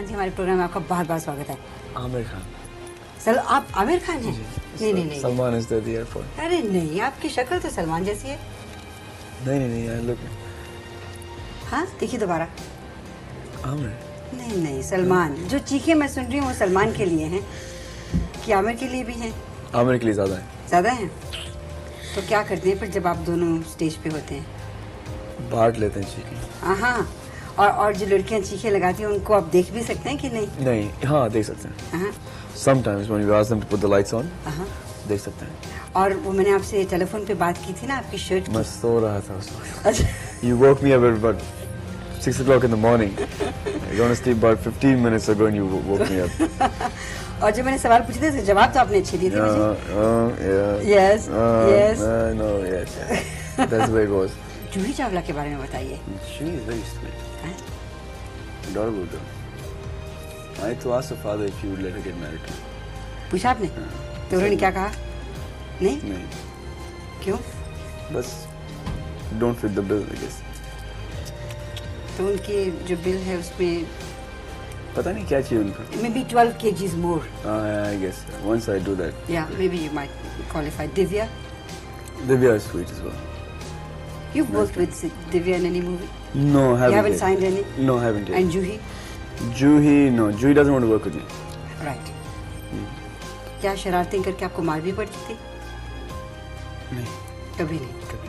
सलमान जी हमारे प्रोग्राम में आपका बहुत बहुत स्वागत है। आमिर खान। सल आप आमिर खान हैं नहीं नहीं नहीं। सलमान इज़ द एयरपोर्ट अरे नहीं आपकी शक्ल तो सलमान जैसी है। नहीं नहीं नहीं आई लुक हाँ देखिए दोबारा। आमिर। नहीं नहीं सलमान। जो चीखे मैं सुन रही हूँ वो सलमान के लिए हैं। कि आमिर के लिए भी हैं? आमिर के लिए ज़्यादा है। ज़्यादा हैं? तो क्या करते हैं? फिर जब आप दोनों स्टेज पे होते हैं। बांट लेते हैं चीखें हाँ। और और जो लड़कियाँ चीखे लगाती हैं उनको आप देख भी सकते हैं कि नहीं नहीं हाँ देख सकते हैं sometimes when you ask them to put the lights on देख सकते हैं और वो मैंने आपसे टेलीफोन पे बात की थी ना आपकी शर्ट मैं सो रहा था उस You woke me up at about six o'clock in the morning. To sleep about 15 minutes ago and you woke me up. और जो मैंने सवाल पूछे थे जवाब तो आपने अच्छे दिए थे मुझे uh, yeah. Yes, Uh, yes. Uh, no, yes. जूही चावला के बारे में बताइए She. हाँ? Adorable girl. I had to ask her father if he would let her get married to him. पूछा आपने तो उन्होंने क्या कहा नहीं नहीं क्यों बस don't fit the bill I guess. तो उनकी जो बिल है उसमें पता नहीं क्या चाहिए उनको मे बी ट्वेल्व के जीज मोर uh, I guess once I do that या maybe you might qualify Divya Divya is sweet as well. You worked with Divya in any movie? No, haven't You haven't yet. signed any? No, haven't yet. And Juhi? Juhi, no. Juhi doesn't want to work with me. Right. क्या शरारतें करके आपको मार भी पड़ती थी नहीं कभी नहीं कभी